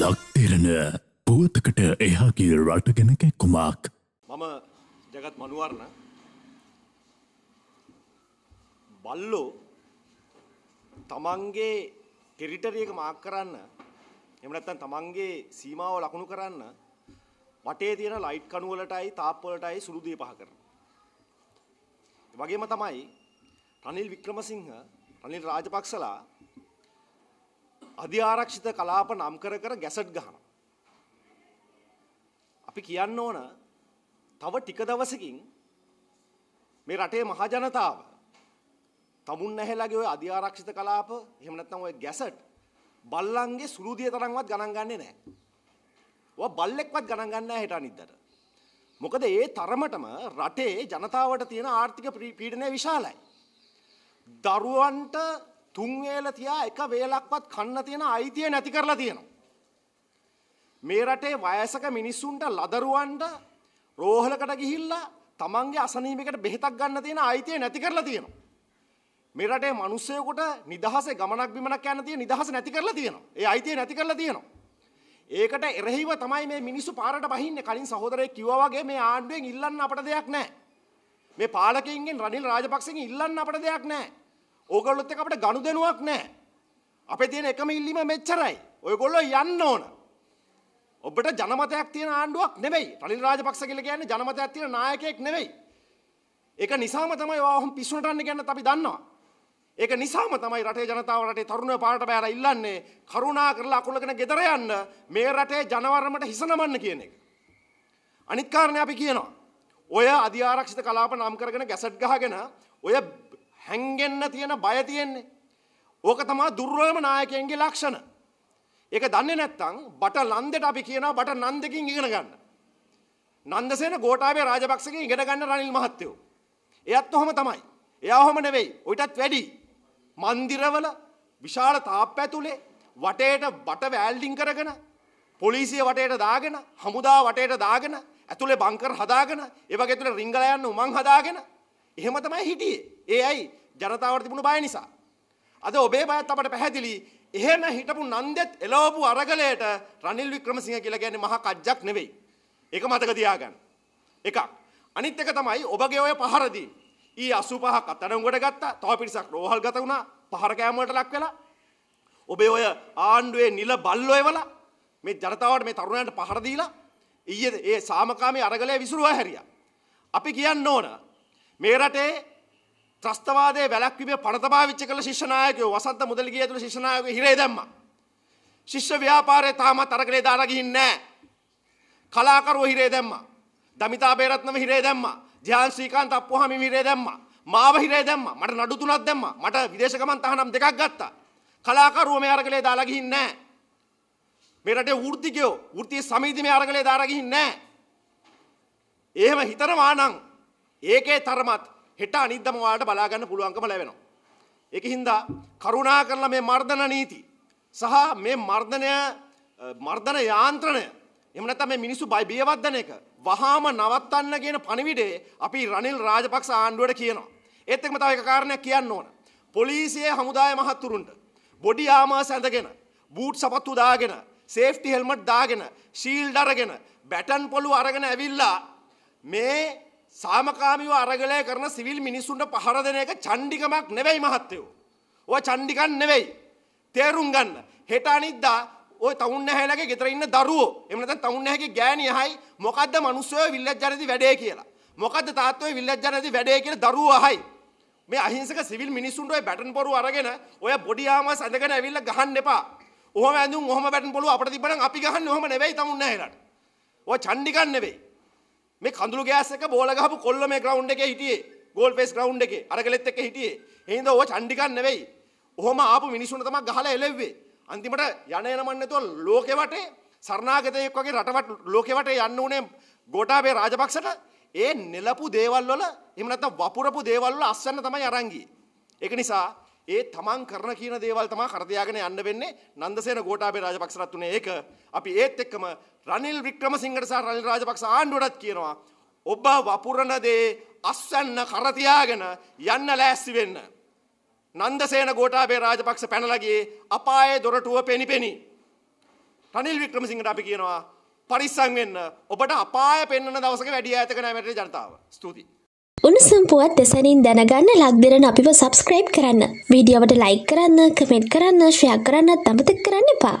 ලක්තිරණ පුවතකට එහාගේ රටගෙන කැක්කුමක් මම ජගත් මනුවරණ බල්ලෝ තමන්ගේ ටෙරිටරියක මාක් කරන්න එහෙම නැත්නම් තමන්ගේ සීමාව ලකුණු කරන්න වටේ තියෙන ලයිට් කණු වලටයි තාප් වලටයි සුළු දිය පහ කරනවා. ඒ වගේම තමයි රනිල් වික්‍රමසිංහ රනිල් රාජපක්ෂලා අධ්‍යාරක්ෂිත කලාප නම් කර කර ගැසට් ගහනවා. අපි කියන්න ඕන තව ටික දවසකින් මේ රටේ මහජනතාව තමුන් නැහැලගේ ඔය අධ්‍යාරක්ෂිත කලාප එහෙම නැත්නම් ඔය ගැසට් බල්ලන්ගේ සුළුදිය තරම්වත් ගණන් ගන්නේ නැහැ. ඔය බල්ලෙක්වත් ගණන් ගන්න නැහැ හෙට අනිද්දාට. මොකද ඒ තරමටම රටේ ජනතාවට තියෙන ආර්ථික පීඩනය විශාලයි. දරුවන්ට තුන් වේල තියා එක වේලක්වත් කන්න තියෙන අයිතිය නැති කරලා තියෙනවා. මේ රටේ වයසක මිනිස්සුන්ට ලදරුවන්ට රෝහලකට ගිහිල්ලා තමන්ගේ අසනීපයකට බෙහෙතක් ගන්න තියෙන අයිතිය නැති කරලා තියෙනවා. මේ රටේ මිනිස්සුයෙකුට නිදහසේ ගමනක් බිමනක් යන්න තියෙන නිදහස නැති කරලා තියෙනවා. ඒ අයිතිය නැති කරලා තියෙනවා. ඒකට එරෙහිව තමයි මේ මිනිස්සු පාරට බහින්නේ. කලින් සහෝදරයෙක් කිව්වා වගේ මේ ආණ්ඩුවෙන් ඉල්ලන්න අපට දෙයක් නැහැ. මේ පාලකයින්ගෙන් රනිල් රාජපක්ෂගෙන් ඉල්ලන්න අපට දෙයක් නැහැ. ඕගොල්ලොත් එක්ක අපිට ගනුදෙනුවක් නැහැ. අපේ තියෙන එකම ඉල්ලීම මෙච්චරයි. ඔයගොල්ලෝ යන්න ඕන. ඔබට ජනමතයක් තියෙන ආණ්ඩුවක් නෙවෙයි. රනිල් රාජපක්ෂ කියලා කියන්නේ ජනමතයක් තියෙන නායකයෙක් නෙවෙයි. ඒක නිසාම තමයි ඔහොම පිස්සුනට යන්න කියන්නත් අපි දන්නවා. ඒක නිසාම තමයි රටේ ජනතාව රටේ තරුණයෝ පාරට බෑලා ඉල්ලන්නේ කරුණා කරලා අකුලගෙන ගෙදර යන්න මේ රටේ ජනවරමට හිස නමන්න කියන එක. අනිත් කාරණේ අපි කියනවා. ඔය අධි ආරක්ෂිත කලාප නම් කරගෙන ගැසට් ගහගෙන ඔය හැංගෙන්න තියෙන බය තියෙන්නේ. ඕක තමයි දුර්වලම නායකයන්ගේ ලක්ෂණ. ඒක දන්නේ නැත්නම් බට නන්දට අපි කියනවා බට නන්දකින් ඉගෙන ගන්න. නන්දසේන ගෝඨාභය රාජපක්ෂගෙන් ඉගෙන ගන්න රනිල් මහත්තයෝ. එයත් ඔහම තමයි. එයා ඔහම නෙවෙයි. ඔයිටත් වැඩි. මන්දිරවල විශාල තාප්ප ඇතුලේ වටේට බට වැල්ඩින් කරගෙන පොලිසිය වටේට දාගෙන හමුදා වටේට දාගෙන ඇතුලේ බංකර් හදාගෙන ඒ වගේ ඇතුලේ රිංගලා යන්න උමං හදාගෙන එහෙම තමයි හිටියේ. ඒ ඇයි ජනතාවට තිබුණු බය නිසා. අද ඔබේ බයත් අපට පැහැදිලි. එහෙම හිටපු නන්දෙත් එළවපු අරගලයට රනිල් වික්‍රමසිංහ කියලා කියන්නේ මහා කජ්ජක් නෙවෙයි. ඒක මතක තියාගන්න. එකක්. අනිත් එක තමයි ඔබගේ ඔය පහරදී ඊ 85ක් අත්අඩංගුවට ගත්තා. තව පිරිසක් රෝහල් ගත වුණා. පහර කෑම වලට ලක් වෙලා. ඔබේ ඔය ආණ්ඩුවේ නිල බල්ලෝ එවලා මේ ජනතාවට මේ තරුණයන්ට පහර දීලා ඊයේ ඒ සාමකාමී අරගලය විසිරුවා හැරියා. අපි කියන්න ඕන මේ රටේ ත්‍රස්තවාදයේ වැළැක්වීමේ පනත පාවිච්චි කළ ශිෂ්‍ය නායකයෝ වසන්ත මුදලිගිය ඇතුළු ශිෂ්‍ය නායකයෝ හිරේ දැම්මා. ශිෂ්‍ය ව්‍යාපාරේ තාමත් අරගලේ දාලා ගිහින් නැහැ. කලාකරුවෝ හිරේ දැම්මා. දමිතා බේරත්නම හිරේ දැම්මා. ජ්‍යාන් ශ්‍රීකාන්ත අප්පුහාමි හිරේ දැම්මා. මාව හිරේ දැම්මා. මට නඩු තුනක් දැම්මා. මට විදේශ ගමන් තහනම් දෙකක් ගත්තා. කලාකරුවෝ මේ අරගලේ දාලා ගිහින් නැහැ. මේ රටේ වෘත්තිකයෝ වෘත්තීය සමිති මේ අරගලේ දාලා ගිහින් නැහැ. එහෙම හිතනවා නම් ඒකේ තරමත් හෙට අනිද්දම ඔයාලට බලා ගන්න පුළුවන්කම ලැබෙනවා. ඒකින්ද කරුණා කරලා මේ මර්ධන නීති සහ මේ මර්ධනය මර්ධන යාන්ත්‍රණය එහෙම නැත්නම් මේ මිනිස්සු බය බියවද්දන එක වහාම නවත්තන්න කියන පණිවිඩේ අපි රනිල් රාජපක්ෂ ආණ්ඩුවට කියනවා. ඒත් එක්කම තව එක කාරණයක් කියන්න ඕන. පොලිසියේ හමුදාය මහත්තුරුන්ට බොඩි ආමර්ස් ඇඳගෙන බූට් සපත්තු දාගෙන සේෆ්ටි හෙල්මට් දාගෙන ශීල්ඩ් අරගෙන බැටන් පොළු අරගෙන ඇවිල්ලා මේ සාමකාමීව අරගලය කරන සිවිල් මිනිස්සුන්ට පහර දෙන එක චණ්ඩිකමක් නෙවෙයි මහත්තයෝ. ඔය චණ්ඩිකන් නෙවෙයි. තේරුම් ගන්න. හෙට අනිද්දා ඔය තවුන් නැහැලගේ ගෙදර ඉන්න දරුවෝ එහෙම නැත්නම් තවුන් නැහැගේ ගෑණියයි මොකද්ද මිනිස්සුયો විල්ලජ් ජනති වැඩේ කියලා. මොකද්ද තාත්තෝ විල්ලජ් ජනති වැඩේ කියලා දරුවෝ අහයි. මේ අහිංසක සිවිල් මිනිස්සුන්ට ඔය බැටන් පොරු අරගෙන ඔය බොඩි ආමස් ඇඳගෙන ඇවිල්ලා ගහන්න එපා. ඔහොම ඇඳුම් ඔහොම බැටන් පොළු අපිට තිබ්බනම් අපි ගහන්නේ ඔහොම නෙවෙයි තමුන් නැහැලට. ඔය චණ්ඩිකන් නෙවෙයි. මේ කඳුළු ගෑස් එක බෝල ගහපු කොල්ල මේ ග්‍රවුන්ඩ් එකේ හිටියේ. ගෝල් ෆේස් ග්‍රවුන්ඩ් එකේ. අරගලෙත් එක්ක හිටියේ. එහෙනම් ඔය චණ්ඩිකන් නෙවෙයි. ඔහොම ආපු මිනිස්සුන්ට තමයි ගහලා එලෙව්වේ. අන්තිමට යන යනමන් නැතුව ලෝකෙ වටේ සර්ණාගතයෙක් වගේ රටවට ලෝකෙ වටේ යන්න උනේ ගෝඨාභය රාජපක්ෂට ඒ නෙලපු දේවල් වල එහෙම නැත්නම් වපුරපු දේවල් වල අස්වැන්න තමයි අරන් ගියේ. ඒක නිසා ඒ තමන් කරන කියන දේවල් තමයි කරතියාගෙන යන්න වෙන්නේ නන්දසේන ගෝඨාභය රාජපක්ෂරත් උනේ ඒක. අපි ඒත් එක්කම රනිල් වික්‍රමසිංහට සහ රනිල් රාජපක්ෂ ආණ්ඩුවටත් කියනවා ඔබ වපුරන දේ අස්වැන්න කරතියාගෙන යන්න ලෑස්ති වෙන්න. නන්දසේන ගෝඨාභය රාජපක්ෂ පැනලා ගියේ අපායේ දොරටුව පෙනිපෙනි. රනිල් වික්‍රමසිංහට අපි කියනවා පරිස්සම් වෙන්න ඔබට අපාය පෙන්වන දවසක වැඩි ඈතක නැහැ ජනතාව. ස්තුතියි. උණුසුම් පුවත් දෙසැනින් දැනගන්න ලක්දිරන අපිව සබස්ක්‍රයිබ් කරන්න. වීඩියෝවට ලයික් කරන්න කමෙන්ට් කරන්න ශ්‍රයක් කරන්නත් අමතක් කරන්න එපා.